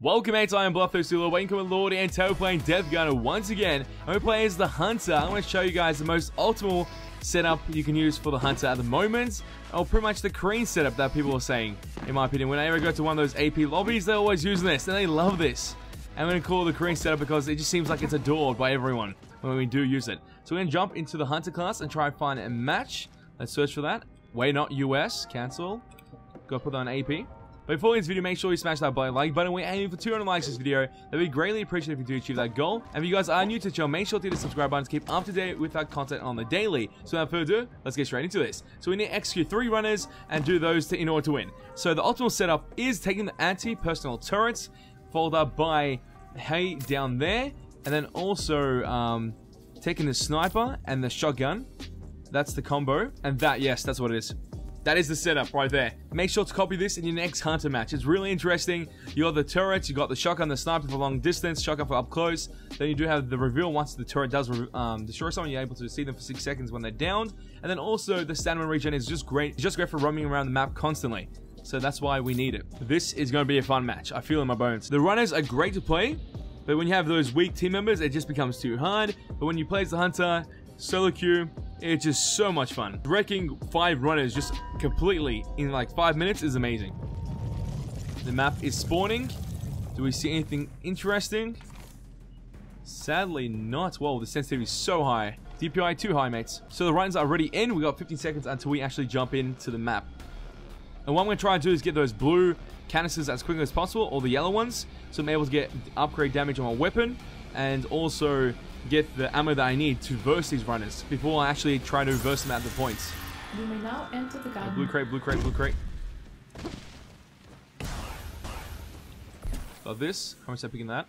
Welcome mates, I am Bloodthirsty Lord, welcome Lord and Tail playing Deathgarden once again. And we're playing as the Hunter. I'm going to show you guys the most optimal setup you can use for the Hunter at the moment. Or pretty much the Korean setup that people are saying, in my opinion. When I go to one of those AP lobbies, they're always using this, and they love this. I'm going to call it the Korean setup because it just seems like it's adored by everyone when we do use it. So we're going to jump into the Hunter class and try and find a match. Let's search for that. Way not US, cancel. Go put on AP. But before this video, make sure you smash that like button. We're aiming for 200 likes this video. That'd be greatly appreciated if you do achieve that goal. And if you guys are new to the channel, make sure to hit the subscribe button to keep up to date with our content on the daily. So without further ado, let's get straight into this. So we need to execute three runners and do those to, in order to win. So the optimal setup is taking the anti-personnel turrets, followed up by hay down there, and then also um, taking the sniper and the shotgun. That's the combo. And that, yes, that's what it is. That is the setup right there. Make sure to copy this in your next Hunter match. It's really interesting. You got the turrets, you got the shotgun, the sniper for long distance, shotgun for up close. Then you do have the reveal once the turret does um, destroy someone, you're able to see them for 6 seconds when they're downed. And then also the stamina regen is just great. It's just great for roaming around the map constantly. So that's why we need it. This is going to be a fun match. I feel in my bones. The runners are great to play, but when you have those weak team members, it just becomes too hard. But when you play as the Hunter, solo queue, it's just so much fun. Wrecking five runners just completely in like five minutes is amazing. The map is spawning. Do we see anything interesting? Sadly not. Well, the sensitivity is so high. DPI too high, mates. So the runs are already in. We got 15 seconds until we actually jump into the map. And what I'm going to try and do is get those blue canisters as quickly as possible, or the yellow ones, so I'm able to get upgrade damage on my weapon, and also get the ammo that I need to verse these runners before I actually try to verse them at the points. You may now enter the gun. Blue crate, blue crate, blue crate. Got this. How much am I picking that?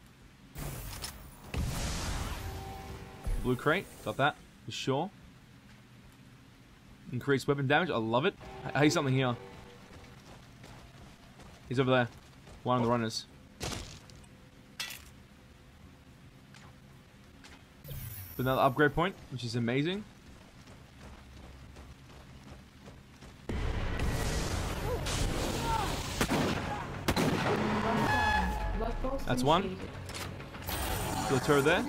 Blue crate. Got that. For sure. Increased weapon damage. I love it. I hear something here. He's over there. One of the runners. Another upgrade point, which is amazing. That's one. The turret there.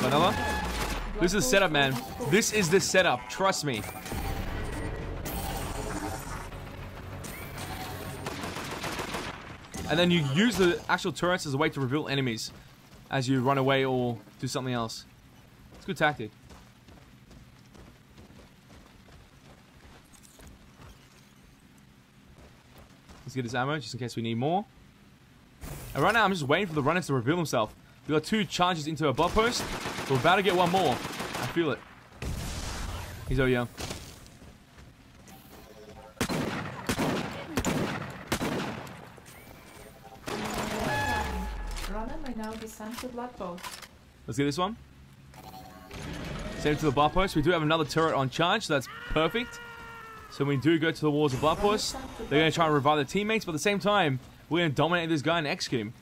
Vanilla. This is the setup, man. This is the setup. Trust me. And then you use the actual turrets as a way to reveal enemies as you run away or do something else. It's a good tactic. Let's get this ammo just in case we need more. And right now I'm just waiting for the runners to reveal himself. We got two charges into a blood post. We're about to get one more. I feel it. He's over here. Sent to Blood Post. Let's get this one. Send it to the Blood Post. We do have another turret on charge, so that's perfect. So we do go to the walls of Blood Post. They're going to try and revive their teammates, but at the same time, we're going to dominate this guy and execute him.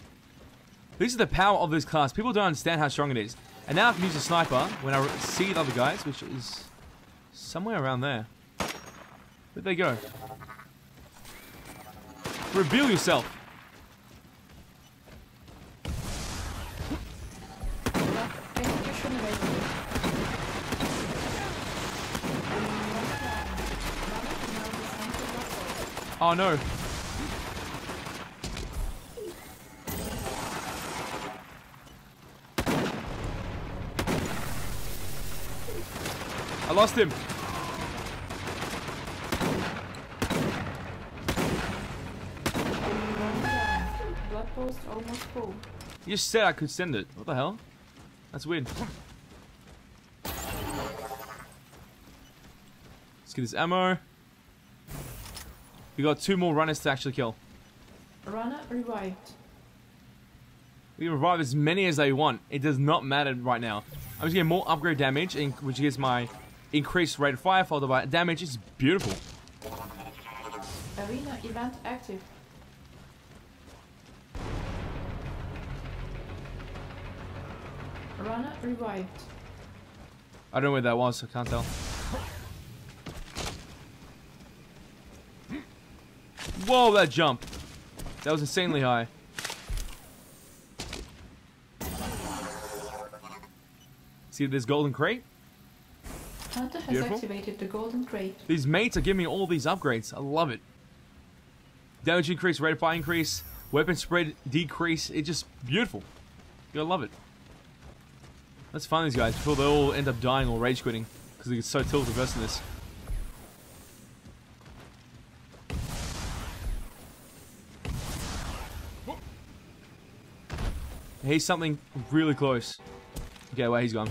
This is the power of this class. People don't understand how strong it is. And now I can use a sniper when I see the other guys, which is somewhere around there. Where'd they go? Reveal yourself. Oh no. I lost him. Blood post almost full. You said I could send it. What the hell? That's weird. Get this ammo. We got two more runners to actually kill. Runner revived. We can revive as many as they want. It does not matter right now. I'm just getting more upgrade damage, which gives my increased rate of fire followed by damage. It's beautiful. Arena event active. Runner revived. I don't know where that was, I can't tell. Whoa, that jump. That was insanely high. See this golden crate? Hunter has Beautiful. activated the golden crate. These mates are giving me all these upgrades. I love it. Damage increase, rate of fire increase, weapon spread decrease. It's just beautiful. You gotta love it. Let's find these guys before they all end up dying or rage quitting. Because they get so tilted versus this. He's something really close. Okay, wait, he's gone.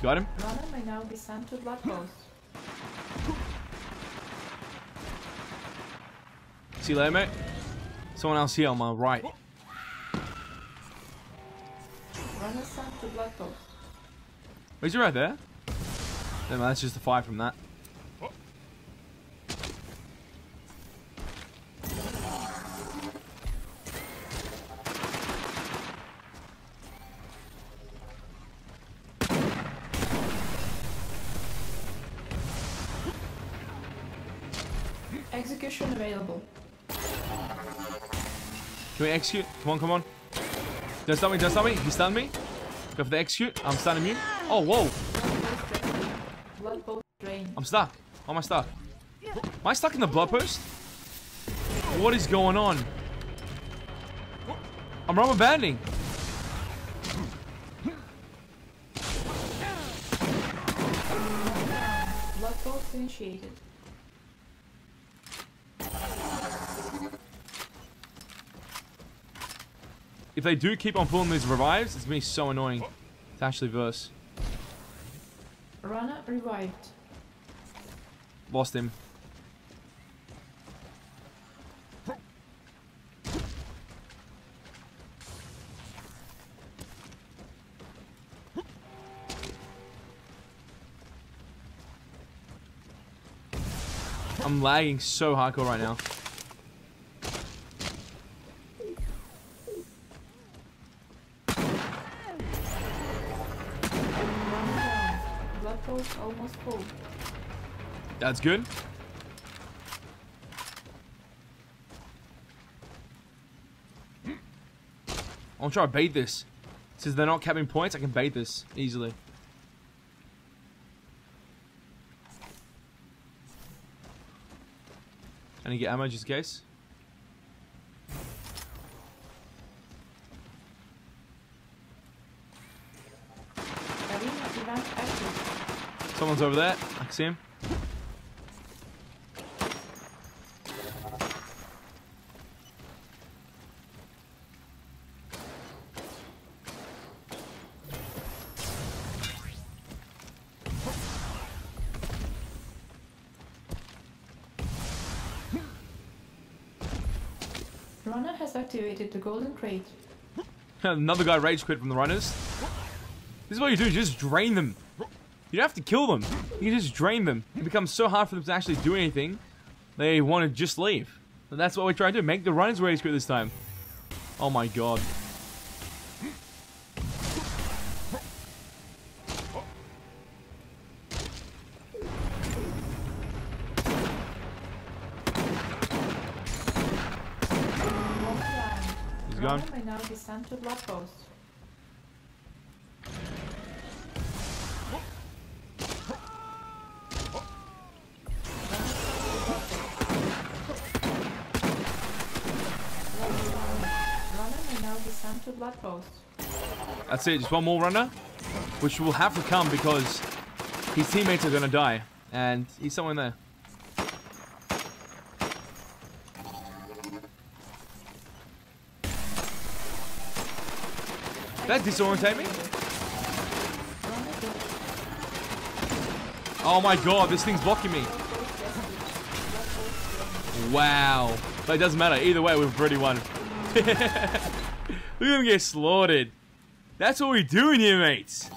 Got him? Runner may now be sent to. See you later, mate. Someone else here on my right. Runner sent to oh, he right there? No, man, that's just the fire from that. Execution available. Can we execute? Come on, come on. Don't stop me, don't stop me. He stunned me. Go for the execute. I'm stunning you. Oh, whoa. I'm stuck. How am I stuck? Am I stuck in the blood post? What is going on? I'm rubber banding. Bloodpost initiated. If they do keep on pulling these revives, it's gonna be so annoying It's actually verse. Runner revived. Lost him. I'm lagging so hardcore right now. Runner down. Bloodpost almost full. That's good. Hmm. I'll try to bait this. Since they're not capping points, I can bait this easily. I need get ammo just in case. Arena event active. Someone's over there. I can see him. Runner has activated the golden crate. Another guy rage quit from the runners. This is what you do, you just drain them. You don't have to kill them. You can just drain them. It becomes so hard for them to actually do anything. They want to just leave. That's what we're trying to do. Make the runners rage quit this time. Oh my god. Gone. May now be sent to Bloodpost. Runner may now be sent to Bloodpost. That's it. Just one more runner. Which will have to come because his teammates are going to die. And he's somewhere there. That disorientate me? Oh my god, this thing's blocking me. Wow. But it doesn't matter. Either way, we've already won. At them get slaughtered. That's what we're doing here, mates.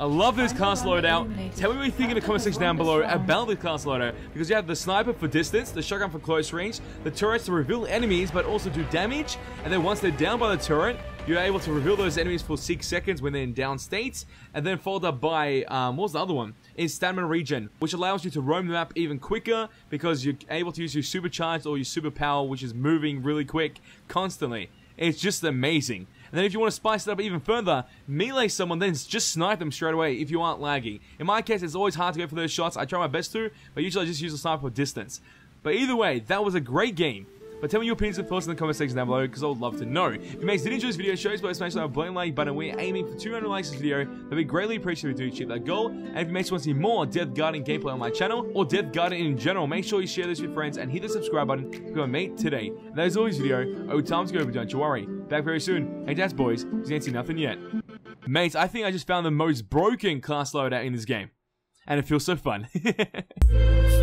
I love this class loadout. Tell me what you think in the comment section down below about this class loadout. Because you have the sniper for distance, the shotgun for close range, the turrets to reveal enemies but also do damage, and then once they're down by the turret, you're able to reveal those enemies for 6 seconds when they're in down states, and then followed up by, um, what was the other one? Is stamina regen, which allows you to roam the map even quicker because you're able to use your supercharged or your superpower, which is moving really quick constantly. It's just amazing. And then if you want to spice it up even further, melee someone, then just snipe them straight away if you aren't laggy. In my case, it's always hard to go for those shots. I try my best to, but usually I just use a sniper for distance. But either way, that was a great game. But tell me your opinions and thoughts in the comment section down below because I would love to know. If you guys did enjoy this video, show us by smashing that button like button. We're aiming for 200 likes this video. That'd be greatly appreciated if you do achieve that goal. And if you makes want to see more Deathgarden gameplay on my channel or Deathgarden in general, make sure you share this with your friends and hit the subscribe button to become a mate today. And that is all this video. Oh, time's go, but don't you worry. Back very soon. Hey, that's boys. You ain't seen nothing yet. Mates, I think I just found the most broken class loadout in this game. And it feels so fun.